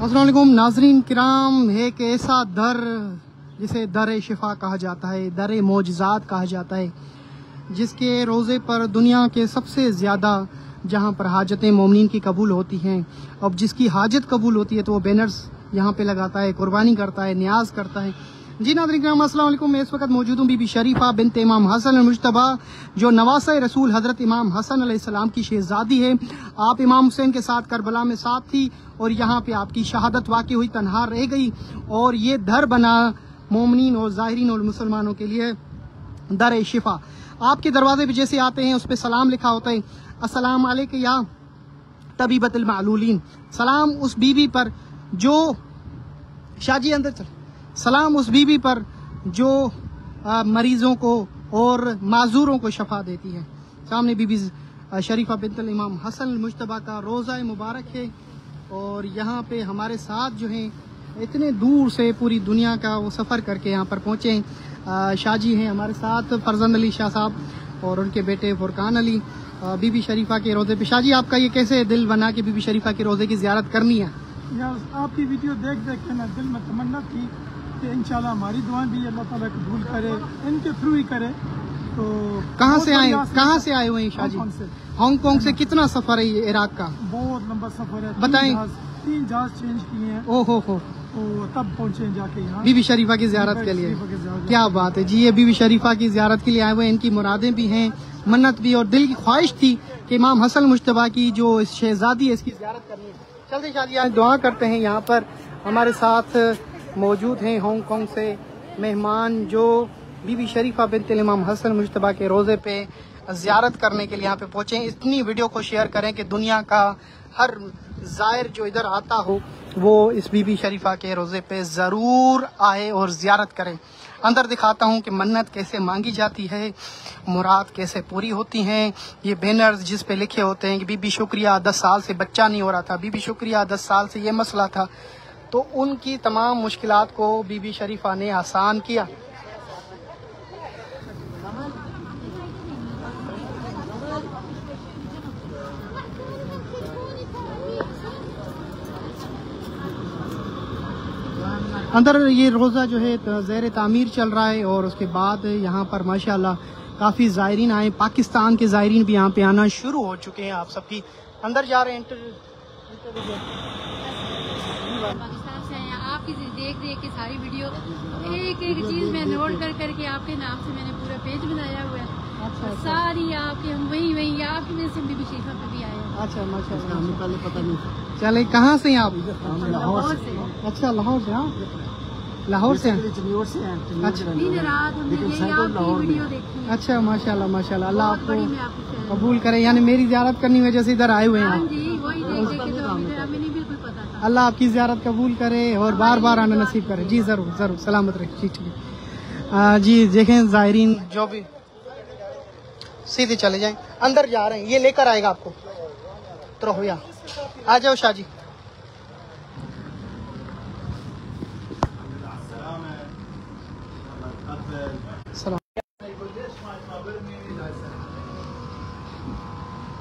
असलम नाजरीन किराम एक ऐसा दर जिसे दर शिफा कहा जाता है दर मोजात कहा जाता है, जिसके रोज़े पर दुनिया के सबसे ज़्यादा जहाँ पर हाजतें ममनिन की कबूल होती हैं, अब जिसकी हाजत कबूल होती है तो वह बैनर्स यहाँ पर लगाता है, कुर्बानी करता है, न्याज करता है। जी नादरीन अस्सलाम मैं इस वक्त मौजूद हूँ बीबी शरीफा बिन इमाम हसन मुशतबा, जो नवास रसूल हज़रत इमाम हसन सलाम की शहजादी है। आप इमाम हुसैन के साथ करबला में साथ थी और यहाँ पे आपकी शहादत वाकई हुई तनहा रह गई। और ये दर बना मोमिन और ज़ाहरीन और मुसलमानों के लिए दर शिफा। आपके दरवाजे पे जैसे आते हैं, उस पर सलाम लिखा होता है असलाम या तबीबतमालूलिन सलाम उस बीबी पर जो शाजी अंदर चल। सलाम उस बीबी पर जो मरीजों को और माजूरों को शफा देती है। सामने बीबी शरीफा बिनतल इमाम हसन मुशतबा का रोज़ा मुबारक है और यहाँ पे हमारे साथ जो है, इतने दूर से पूरी दुनिया का वो सफ़र करके यहाँ पर पहुँचे शाहजी हैं हमारे साथ, फरजंद अली शाह साहब और उनके बेटे फुरकान अली। बीबी शरीफा के रोज़े पे। शाहजी आपका ये कैसे दिल बना के बीबी शरीफा के रोज़े की ज्यारत करनी है? आपकी वीडियो देख देख के ना दिल में तमन्ना थी कि इंशाल्लाह। हमारी दुआ भी अल्लाह ताला कबूल करे इनके थ्रू ही करे। तो कहाँ से आए कहाँ से आए हुए हैं शाहजी से। हांगकांग से कितना सफ़र है ये इराक का? बहुत लंबा सफ़र है। बताएँ। तीन जहाज़ चेंज किए हैं। ओहो हो तो तब पहुँचे जाके यहाँ। बीबी शरीफा की ज्यारत के लिए। क्या बात है। जी ये बीबी शरीफा की ज्यारत के लिए आए हुए इनकी मुरादें भी हैं मन्नत भी और दिल की ख्वाहिश थी कि इमाम हसन मुशतबा की जो शहजादी है इसकी ज्यारत करनी है। चलते शादी आज दुआ करते हैं यहाँ पर। हमारे साथ मौजूद हैं हांगकांग से मेहमान जो बीबी शरीफा बिन इमाम हसन मुशतबा के रोज़े पे ज़्यारत करने के लिए यहाँ पे पहुँचे इतनी वीडियो को शेयर करें कि दुनिया का हर ज़ायर जो इधर आता हो, वो इस बीबी शरीफा के रोज़े पे ज़रूर आए और ज़्यारत करें। अंदर दिखाता हूँ कि मन्नत कैसे मांगी जाती है, मुराद कैसे पूरी होती हैं। ये बैनर्स जिस पे लिखे होते हैं कि, बीबी शुक्रिया, दस साल से बच्चा नहीं हो रहा था। बीबी शुक्रिया, दस साल से ये मसला था। तो उनकी तमाम मुश्किल को बीबी शरीफा ने आसान किया। अंदर ये रोज़ा जो है ज़ैर तामीर चल रहा है और उसके बाद यहाँ पर, माशाल्लाह, काफ़ी ज़ायरीन आए। पाकिस्तान के ज़ायरीन भी यहाँ पे आना शुरू हो चुके हैं आप सबकी। अंदर जा रहे हैं पाकिस्तान से आए आपकी देख देख के सारी वीडियो एक एक चीज़ मैं नोट कर करके आपके नाम से मैंने पूरा पेज बनाया हुआ है। अच्छा, अच्छा। सारी आपके हम वही वही आपकी वजह से बीबी शेखा पे भी आए अच्छा माशा हमें पहले पता नहीं चले कहाँ से आप? लाहौर से अच्छा लाहौर से हाँ। लाहौर से अच्छा। अच्छा माशाल्लाह माशाल्लाह अल्लाह। आपको कबूल करे यानी मेरी ज्यारत करनी वजह से इधर आए हुए हैं अल्लाह आपकी ज्यारत कबूल करे और बार बार आना नसीब करे। जी, ज़रूर ज़रूर, सलामत रहे। जी, ठीक जी, देखें, जायरीन, जो भी। सीधे चले जाएँ। अंदर जा रहे हैं। ये लेकर आएगा आपको। तो आ जाओ, शाह जी।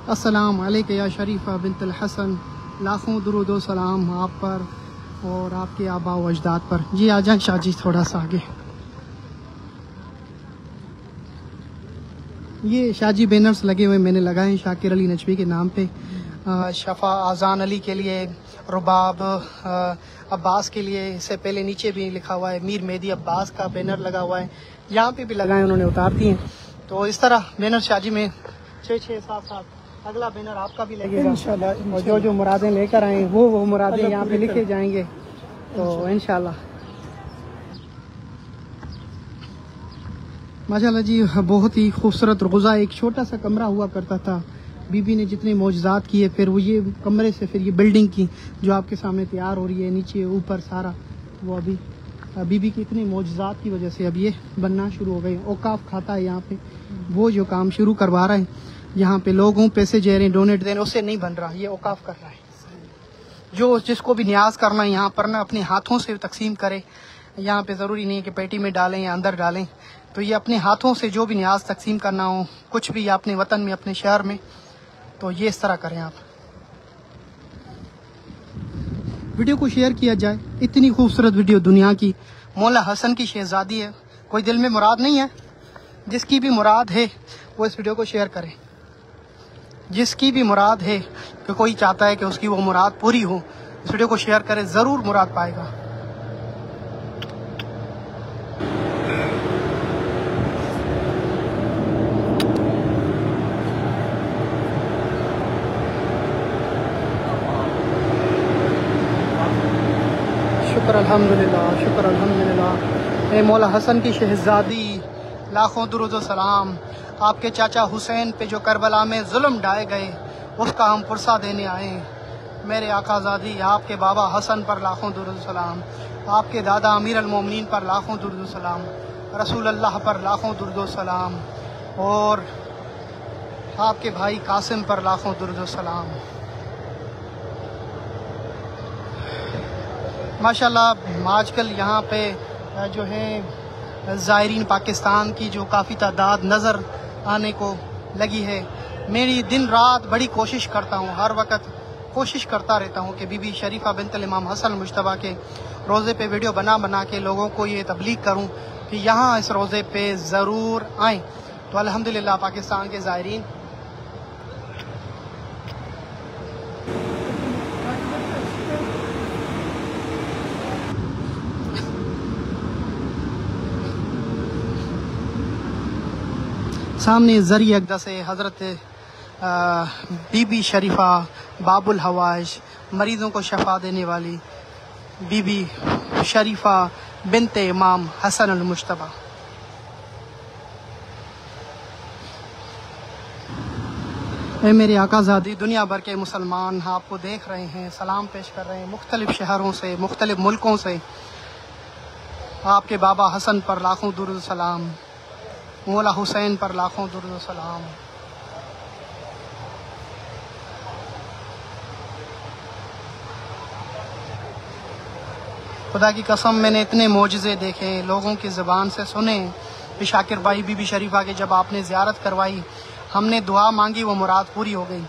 अस्सलाम या शरीफा बिनतल हसन। लाखों दरुद सलाम आप पर और आपके आबा व अजदाद पर। जी, आ जाए शाहजी थोड़ा सा आगे। ये शाहजी बैनर्स लगे हुए मैंने लगाए हैं शाकिर अली नजवी के नाम पे। शफा आज़ान अली के लिए, रुबाब अब्बास के लिए, इससे पहले नीचे भी लिखा हुआ है, मीर मेहदी अब्बास का बैनर लगा हुआ है। यहाँ पे भी लगाए उन्होंने उतार दिए। तो इस तरह, बैनर शाहजी में छः छः सात सात अगला बैनर आपका भी लगेगा। और जो जो मुरादें लेकर आए वो वो मुरादें यहाँ पे लिखे जाएँगे। तो इनशाला माशाल्लाह जी बहुत ही खूबसूरत रोज़ा एक छोटा सा कमरा हुआ करता था। बीबी ने जितने मौजात किए फिर वो ये कमरे से फिर ये बिल्डिंग की जो आपके सामने तैयार हो रही है नीचे ऊपर सारा वो अभी बीबी की इतनी मौजात की वजह से अब ये बनना शुरू हो गए औकाफ खाता है यहाँ पे। वो जो काम शुरू करवा रहे हैं। यहाँ पे लोगों पैसे जे रहे हैं डोनेट दे रहे उससे नहीं बन रहा, ये औकाफ कर रहा है। जो जिसको भी न्याज करना है, यहाँ पर ना अपने हाथों से तकसीम करे। यहाँ पे ज़रूरी नहीं है कि पेटी में डालें या अंदर डालें। तो ये अपने हाथों से जो भी न्याज तकसीम करना हो, कुछ भी अपने वतन में, अपने शहर में तो ये इस तरह करें आप। वीडियो को शेयर किया जाए। इतनी खूबसूरत वीडियो दुनिया की। मौला हसन की शहजादी है। कोई दिल में मुराद नहीं है? जिसकी भी मुराद है, वो इस वीडियो को शेयर करें। जिसकी भी मुराद है कि कोई चाहता है कि उसकी वो मुराद पूरी हो, इस वीडियो को शेयर करें, ज़रूर मुराद पाएगा। शुक्र अल्हम्दुलिल्लाह शुक्र अल्हम्दुलिल्लाह। मौला हसन की शहजादी, लाखों दुरुद सलाम। आपके चाचा हुसैन पे जो करबला में जुल्म ढाए गए, उसका हम पुरसा देने आए हैं। मेरे आकाजादी, आपके बाबा हसन पर लाखों दुरुद सलाम। आपके दादा अमीर अलमोमिन पर लाखों दुरुद सलाम। रसूल अल्लाह पर लाखों दुरुद सलाम। और आपके भाई कासिम पर लाखों दुरुद सलाम। माशाल्लाह, आजकल यहाँ पे, जो है, ज़ायरीन पाकिस्तान की जो काफ़ी तादाद नज़र आने को लगी है। मेरी दिन रात बड़ी कोशिश करता हूँ, हर वक्त कोशिश करता रहता हूँ कि बीबी शरीफा बिन इमाम हसन मुशतबा के रोज़े पे वीडियो बना बना के लोगों को ये तबलीग करूँ कि यहाँ इस रोज़े पे ज़रूर आएँ। तो अल्हम्दुलिल्लाह, पाकिस्तान के ज़ायरीन सामने जरी अकदा से हज़रत बीबी शरीफा, बाबुल हवाइश मरीज़ों को शफा देने वाली बीबी शरीफा बिनते इमाम हसन अल मुश्तबा। ए, मेरे आकाज़ादी, दुनिया भर के मुसलमान आपको देख रहे हैं, सलाम पेश कर रहे हैं, मुख्तलिफ़ शहरों से, मुख्तलिफ़ मुल्कों से। आपके बाबा हसन पर लाखों दुरुद सलाम। मौला हुसैन पर लाखों दुरुद सलाम। खुदा की कसम, मैंने इतने मोजे देखे, लोगों की ज़बान से सुने। शाकिर भाई, बीबी शरीफा के जब आपने ज़्यारत करवाई, हमने दुआ मांगी, वो मुराद पूरी हो गई।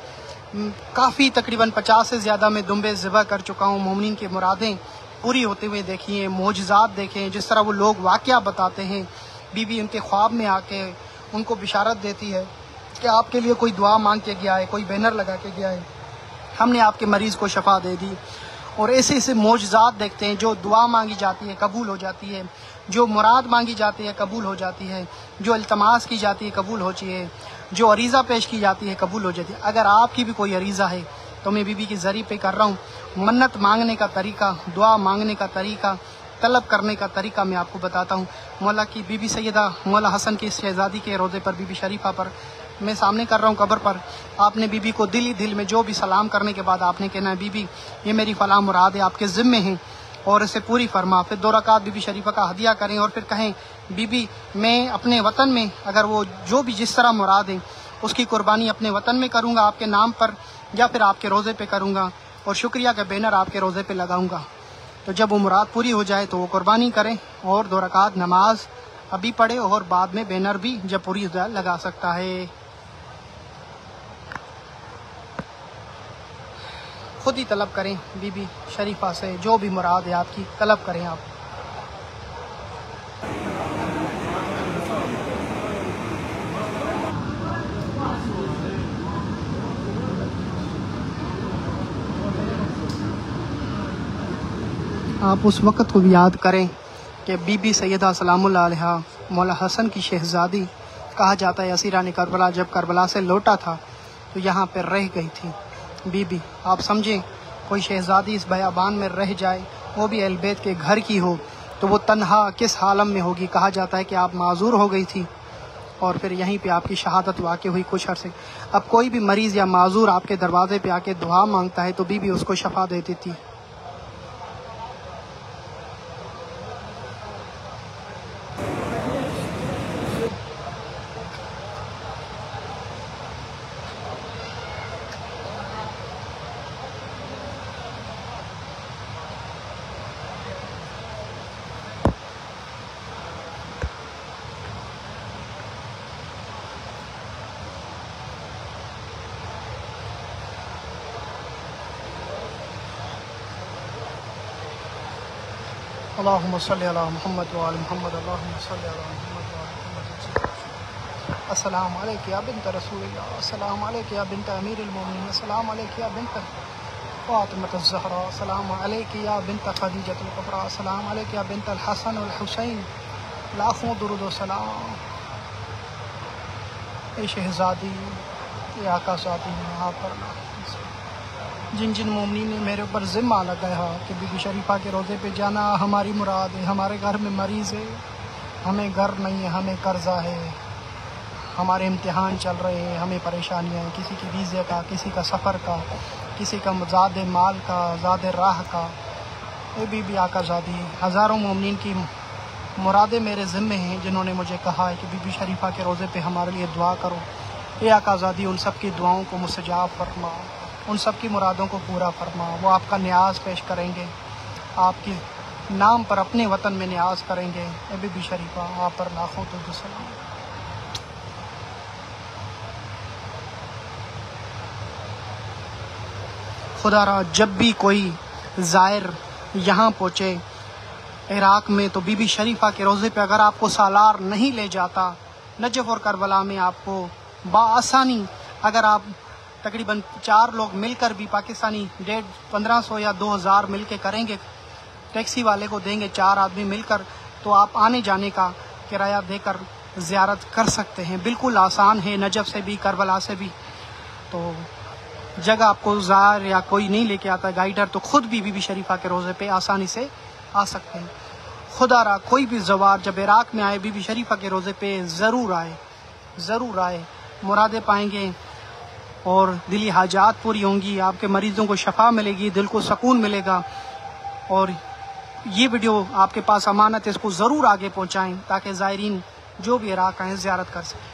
काफ़ी तकरीबन पचास से ज़्यादा मैं दुम्बे ज़िबा कर चुका हूँ। मोमिन की मुरादें पूरी होते हुए देखी हैं मोजात देखे हैं, जिस तरह वो लोग वाक़ बताते हैं। बीबी उनके ख्वाब में आके उनको बिशारत देती है कि आपके लिए कोई दुआ मांग के गया है, कोई बैनर लगा के गया है। हमने आपके मरीज़ को शफा दे दी। और ऐसे ऐसे मोजात देखते हैं, जो दुआ मांगी जाती है, कबूल हो जाती है। जो मुराद मांगी जाती है, कबूल हो जाती है। जो अल्तमास की जाती है, कबूल होती है। जो अरीज़ा पेश की जाती है, कबूल हो जाती है। अगर आपकी भी कोई अरीज़ा है तो मैं बीबी की ज़रिए पे कर रहा हूँ। मन्नत मांगने का तरीका, दुआ मांगने का तरीका तलब करने का तरीका मैं आपको बताता हूँ। मौला की बीबी सैदा मौला हसन की शहजादी के रोज़े पर, बीबी शरीफा पर मैं सामने कर रहा हूँ कब्र पर। आपने बीबी को दिल ही दिल में जो भी सलाम करने के बाद आपने कहना है, बीबी, ये मेरी फलाह मुराद है, आपके ज़िम्मे हैं और इसे पूरी फरमा। फिर दो रकात बीबी शरीफा का हदिया करें और फिर कहें, बीबी, मैं अपने वतन में अगर वो जो भी जिस तरह मुराद है, उसकी कुर्बानी अपने वतन में करूँगा, आपके नाम पर या फिर आपके रोज़े पे करूँगा और शुक्रिया का बैनर आपके रोज़े पे लगाऊँगा। तो जब उमरात पूरी हो जाए तो वो कुर्बानी करें और दो रकात नमाज़ अभी पढ़े और बाद में बैनर भी जब पूरी हो जाए लगा सकता है। खुद ही तलब करें, बीबी शरीफा से जो भी मुराद है आपकी तलब करें आप। आप उस वक़्त को भी याद करें कि बीबी सैदा अलैहा, मौला हसन की शहजादी, कहा जाता है असीरा ने करबला, जब करबला से लौटा था तो यहाँ पर रह गई थी। बीबी, आप समझें, कोई शहजादी इस बयाबान में रह जाए, वो भी अलबैत के घर की हो तो वो तन्हा किस हालम में होगी? कहा जाता है कि आप माजूर हो गई थी, और फिर यहीं पे आपकी शहादत वाक़ हुई कुछ अरसे। अब कोई भी मरीज़ या माजूर आपके दरवाजे पे आके दुआ माँगता है तो बीबी उसको शफा देती। अल्लाहुम्मा सल्लि अला मोहम्मद व आल मोहम्मद अस्सलाम वालेकुम या बिनत रसूलिल्लाह अस्सलाम वालेकुम या बिनत अमीरुल मोमिनीन अस्सलाम वालेकुम या बिनत फातिमत ज़हरा अस्सलाम वालेकुम या बिनत खदीजतुल कुबरा अस्सलाम वालेकुम या बिनत अल हसन वल हुसैन लाखों दुरूद सलाम ए शहजादी ए आकाशादी यहाँ पर जिन जिन मोमनी ने मेरे ऊपर ज़िम्मा लगाया कि बीबी शरीफा के रोज़े पे जाना हमारी मुराद है, हमारे घर में मरीज़ है। हमें घर नहीं है, हमें कर्जा है। हमारे इम्तहान चल रहे हैं, हमें परेशानियाँ हैं। किसी की वीज़े का, किसी का सफ़र का, किसी का ज़्याद माल का ज़्याद राह का। ये बीबी आकाजादी हज़ारों मोमिन की मुरादें मेरे ज़िम्मे हैं, जिन्होंने मुझे कहा है कि बीबी शरीफा के रोज़े पे हमारे लिए दुआ करो। ये आकाज़ादी उन सब की दुआओं को मुस्तजाब फरमा। उन सब की मुरादों को पूरा फरमा वो आपका न्याज पेश करेंगे। आपके नाम पर अपने वतन में न्याज करेंगे। ए बीबी शरीफा, आप पर लाखों तो सलाम खुदा रहा जब भी कोई ज़ायर यहाँ पहुँचे, इराक़ में तो बीबी शरीफा के रोज़े पे अगर आपको सालार नहीं ले जाता, नजफ़ और करबला में आपको बासानी, अगर आप तकरीबन चार लोग मिलकर भी पाकिस्तानी डेढ़, पंद्रह सौ या दो हज़ार मिल के करेंगे। टैक्सी वाले को देंगे चार आदमी मिलकर तो आप आने जाने का किराया देकर ज़्यारत कर सकते हैं। बिल्कुल आसान है नजब से भी, करबला से भी। तो जगह आपको ज़ार या कोई नहीं लेके आता, गाइडर तो खुद भी बीबी शरीफा के रोज़े पे आसानी से आ सकते हैं। खुदा रहा कोई भी जवार जब इराक़ में आए, बीबी शरीफा के रोज़े पे ज़रूर आए ज़रूर आए। मुरादे पाएँगे और दिली हाजात पूरी होंगी, आपके मरीज़ों को शफा मिलेगी, दिल को सुकून मिलेगा। और ये वीडियो आपके पास अमानत है, इसको ज़रूर आगे पहुँचाएँ, ताकि ज़ायरीन जो भी इराक़ आएँ ज़्यारत कर सकें।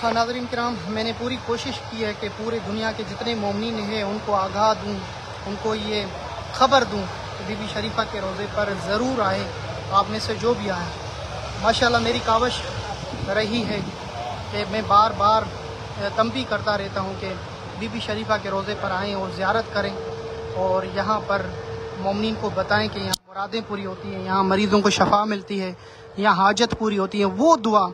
हाँ नाजरीन कराम, मैंने पूरी कोशिश की है कि पूरी दुनिया के जितने मोमिन हैं, उनको आगाह दूँ, उनको ये खबर दूँ बीबी शरीफा के रोज़े पर ज़रूर आए, आप में से जो भी आए। माशाल्लाह मेरी कावश रही है कि मैं बार बार तंबी करता रहता हूँ कि बीबी शरीफा के रोज़े पर आएँ और ज़्यारत करें और यहाँ पर ममिन को बताएँ कि यहाँ मुरादें पूरी होती हैं, यहाँ मरीज़ों को शफा मिलती है, यहाँ हाजत पूरी होती है। वो दुआ,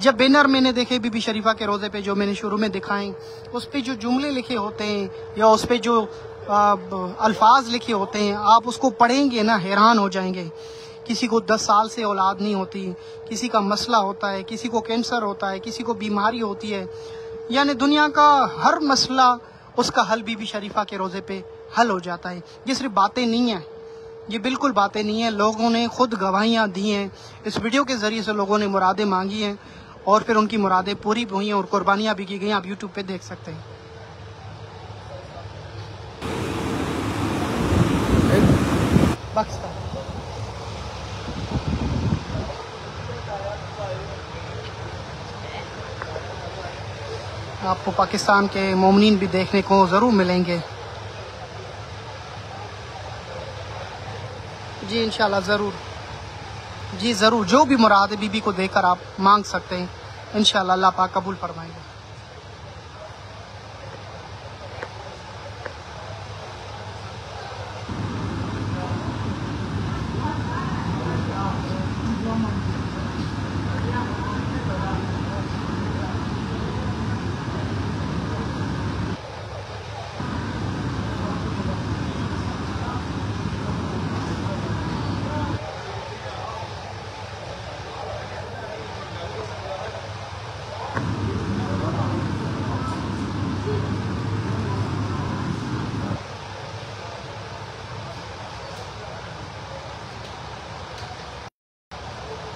जब बैनर मैंने देखे बीबी शरीफा के रोज़े पे जो मैंने शुरू में दिखाए, उस पर जो जुमले लिखे होते हैं या उस पर जो अल्फाज लिखे होते हैं, आप उसको पढ़ेंगे ना, हैरान हो जाएँगे। किसी को दस साल से औलाद नहीं होती, किसी का मसला होता है, किसी को कैंसर होता है, किसी को बीमारी होती है। यानी दुनिया का हर मसला उसका हल बीबी शरीफा के रोज़े पे हल हो जाता है। ये सिर्फ़ बातें नहीं हैं। ये बिल्कुल बातें नहीं हैं। लोगों ने खुद गवाहियाँ दी हैं। इस वीडियो के ज़रिए से लोगों ने मुरादें मांगी हैं और फिर उनकी मुरादें पूरी हुई हैं और कुर्बानियाँ भी की गई आप यूट्यूब पे देख सकते हैं। पाकिस्तान। आपको पाकिस्तान के मोमिन भी देखने को ज़रूर मिलेंगे। जी, इंशाल्लाह ज़रूर। जी, ज़रूर। जो भी मुराद बीबी को देकर आप मांग सकते हैं। इंशाल्लाह, अल्लाह पाक कबूल फरमाएँगे।